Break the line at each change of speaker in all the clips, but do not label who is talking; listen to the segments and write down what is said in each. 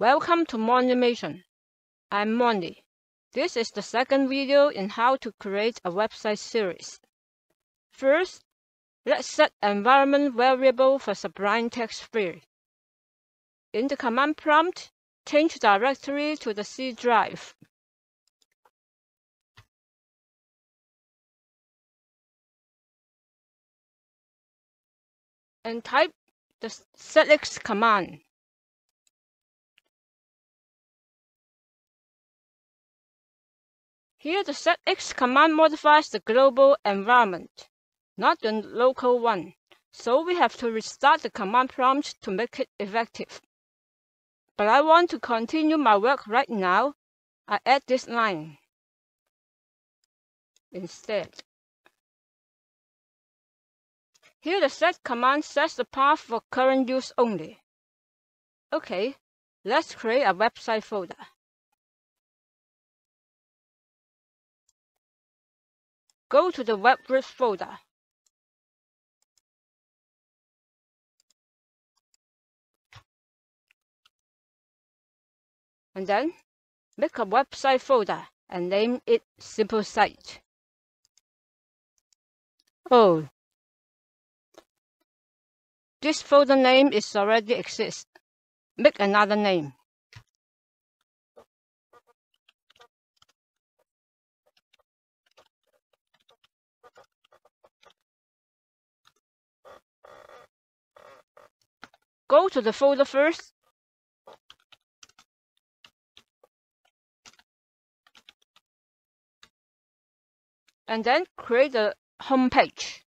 Welcome to Monimation. I'm Moni. This is the second video in how to create a website series. First, let's set environment variable for Sublime Text 3. In the command prompt, change directory to the C drive. And type the setx command. Here the setx command modifies the global environment, not the local one, so we have to restart the command prompt to make it effective. But I want to continue my work right now. I add this line instead. Here the set command sets the path for current use only. Okay, let's create a website folder. Go to the web root folder. And then make a website folder and name it Simple Site. Oh, this folder name is already exists. Make another name. Go to the folder first. And then create a home page.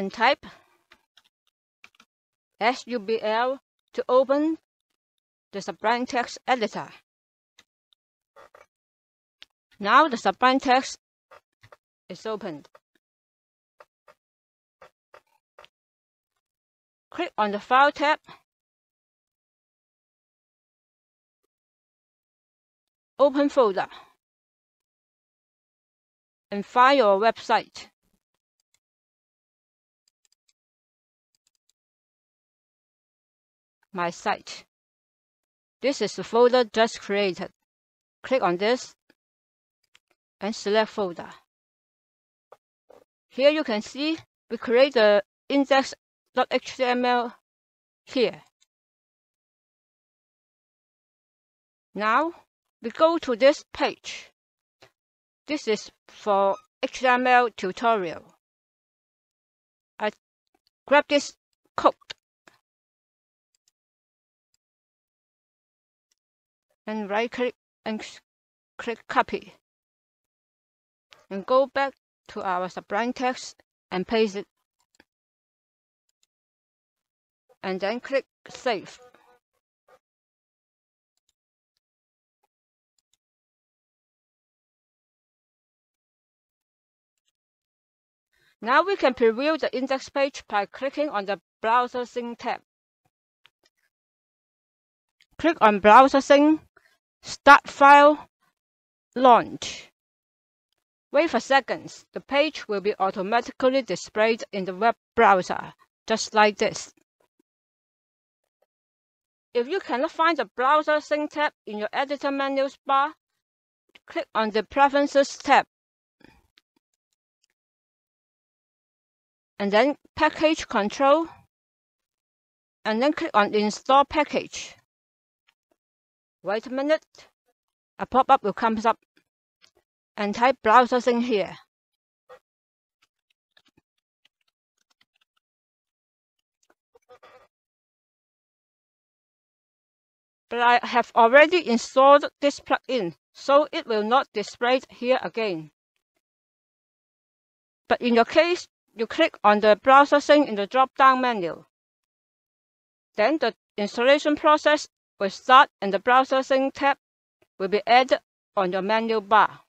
And type SUBL to open the Sublime Text Editor. Now the Sublime Text is opened. Click on the File tab. Open folder and find your website. My site. This is the folder just created. Click on this and select folder. Here you can see we create the index.html here. Now we go to this page. This is for HTML tutorial. I grab this code and right click and click copy and go back to our Sublime text and paste it and then click save. Now we can preview the index page by clicking on the Browser Sync tab. Click on Browser Sync Start file, launch. Wait for seconds. The page will be automatically displayed in the web browser, just like this. If you cannot find the Browser Sync tab in your editor menu bar, click on the Preferences tab. And then Package Control. And then click on Install Package. Wait a minute. A pop-up will come up and type browser sync here. But I have already installed this plugin, so it will not display here again. But in your case, you click on the browser sync in the drop-down menu. Then the installation process will start and the Browser Sync tab will be added on your menu bar.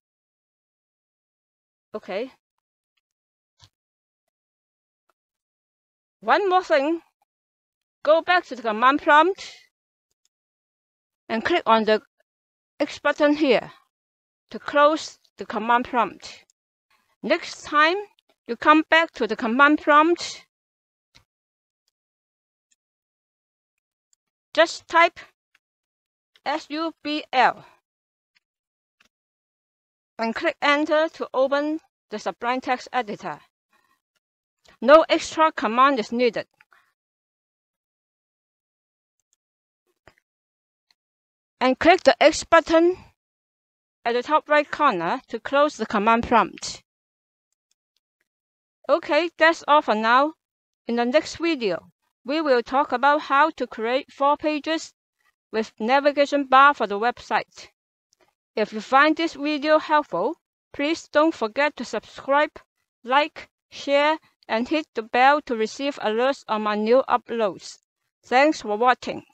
Okay. One more thing, go back to the command prompt and click on the X button here to close the command prompt. Next time you come back to the command prompt, just type SUBL and click Enter to open the Sublime Text Editor. No extra command is needed. And click the X button at the top right corner to close the command prompt. Okay, that's all for now. In the next video, we will talk about how to create four pages with navigation bar for the website. If you find this video helpful, please don't forget to subscribe, like, share, and hit the bell to receive alerts on my new uploads. Thanks for watching.